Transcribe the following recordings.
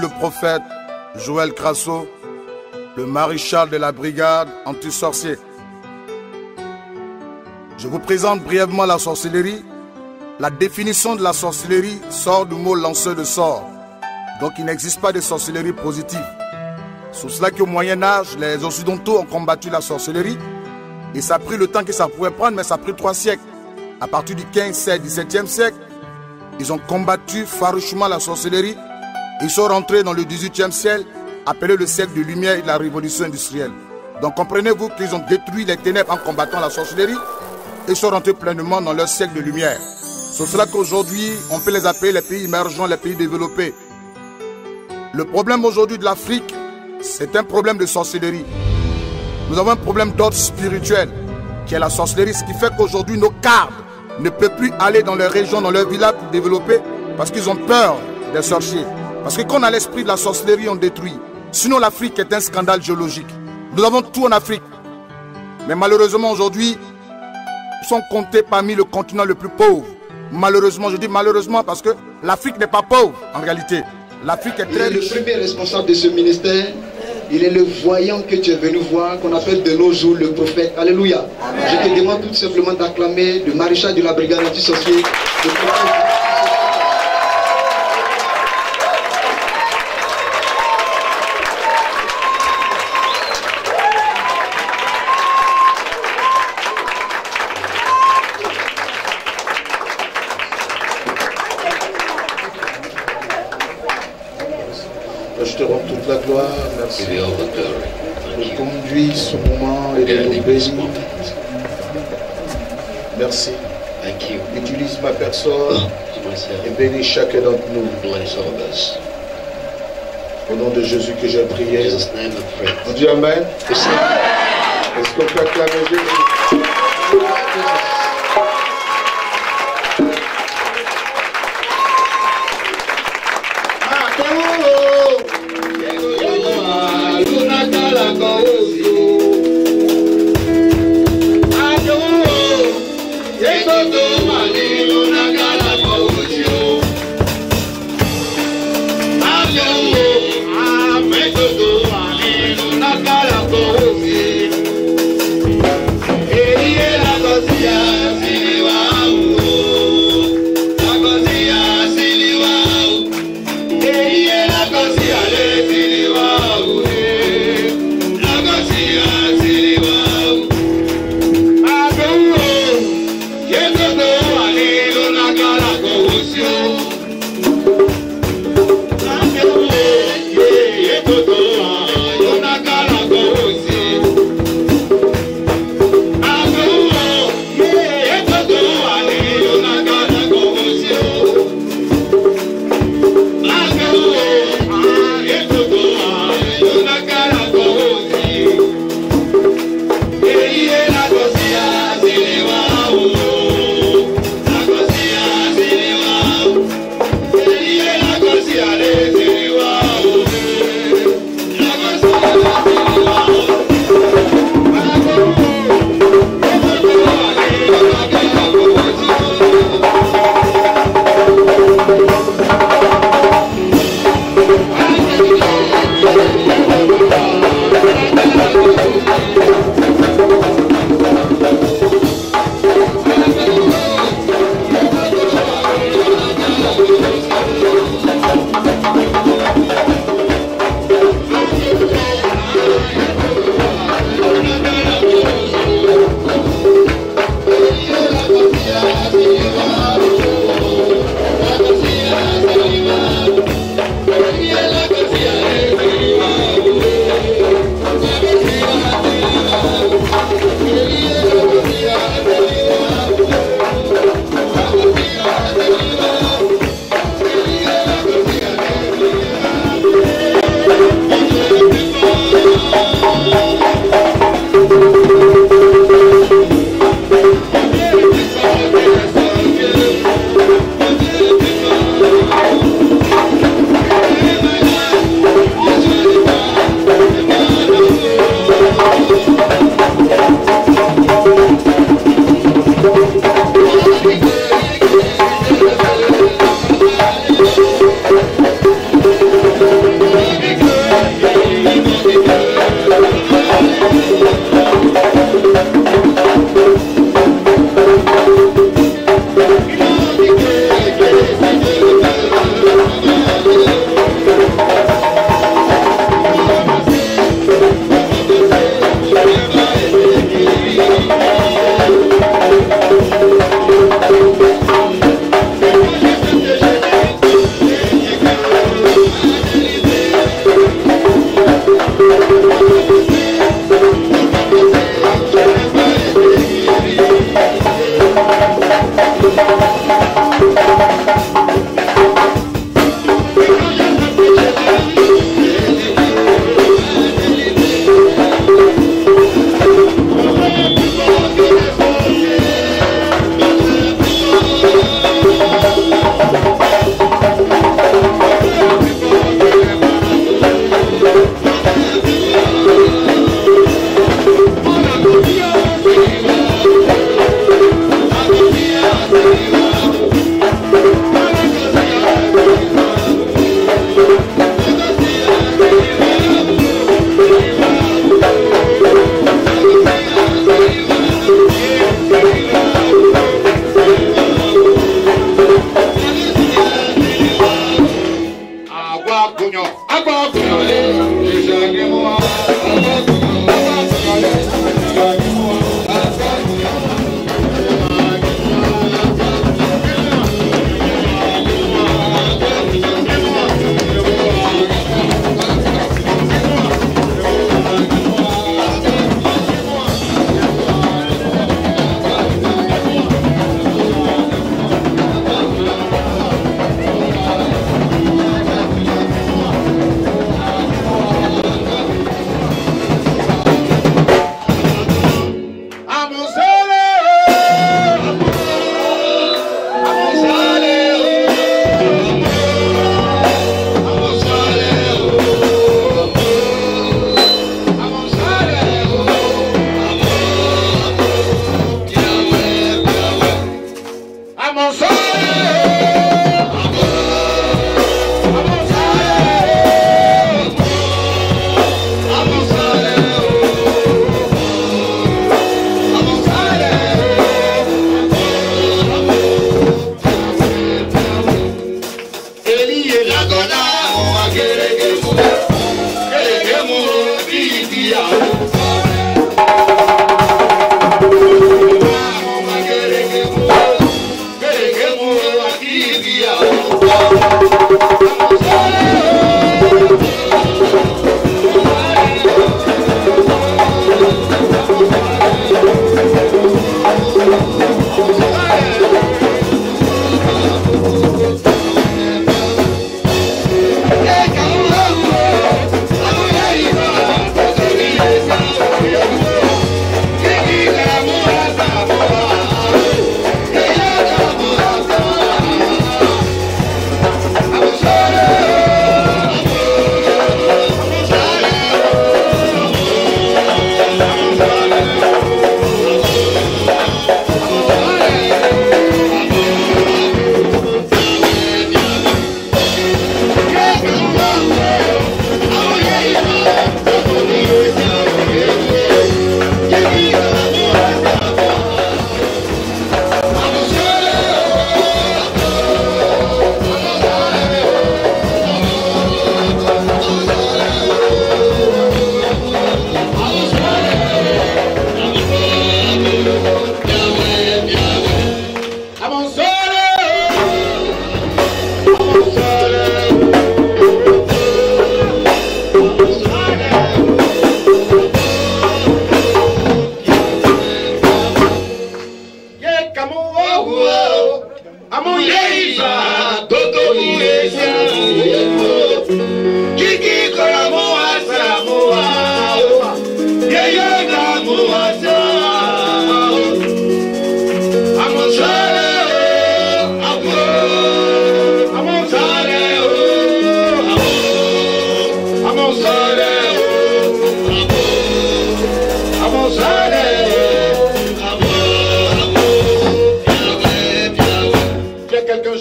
le prophète Joël Crasso, le maréchal de la brigade anti-sorcier. Je vous présente brièvement la sorcellerie. La définition de la sorcellerie sort du mot lanceur de sort. Donc il n'existe pas de sorcellerie positive. C'est cela qu'au Moyen Âge, les Occidentaux ont combattu la sorcellerie. Et ça a pris le temps que ça pouvait prendre, mais ça a pris trois siècles. À partir du 15, 16, 17e siècle, ils ont combattu farouchement la sorcellerie. Ils sont rentrés dans le 18e siècle, appelé le siècle de lumière et de la révolution industrielle. Donc comprenez-vous qu'ils ont détruit les ténèbres en combattant la sorcellerie et sont rentrés pleinement dans leur siècle de lumière. C'est cela qu'aujourd'hui, on peut les appeler les pays émergents, les pays développés. Le problème aujourd'hui de l'Afrique, c'est un problème de sorcellerie. Nous avons un problème d'ordre spirituel, qui est la sorcellerie, ce qui fait qu'aujourd'hui, nos cadres ne peuvent plus aller dans leurs régions, dans leurs villages pour développer, parce qu'ils ont peur des sorciers. Parce que quand on a l'esprit de la sorcellerie, on détruit. Sinon, l'Afrique est un scandale géologique. Nous avons tout en Afrique. Mais malheureusement, aujourd'hui, nous sommes comptés parmi le continent le plus pauvre. Malheureusement, je dis malheureusement parce que l'Afrique n'est pas pauvre en réalité. L'Afrique est très Il est le premier responsable de ce ministère. Il est le voyant que tu es venu voir, qu'on appelle de nos jours le prophète. Alléluia. Je te demande tout simplement d'acclamer le maréchal de la brigade anti-sorcier. Thank you. conduire ce moment et de nous bénir. Merci. Utilise ma personne To et bénis chacun d'entre nous. Au nom de Jésus que I pray. On dit Amen. Est-ce qu'on peut acclamer Jésus?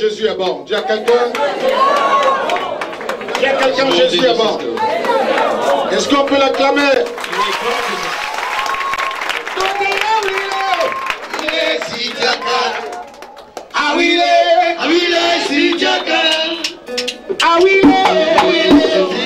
Jésus est bon. Dis à quelqu'un. Dis à quelqu'un, Jésus est bon. Est-ce qu'on peut l'acclamer Awile, awile si jaka. Awile, awile si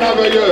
Dis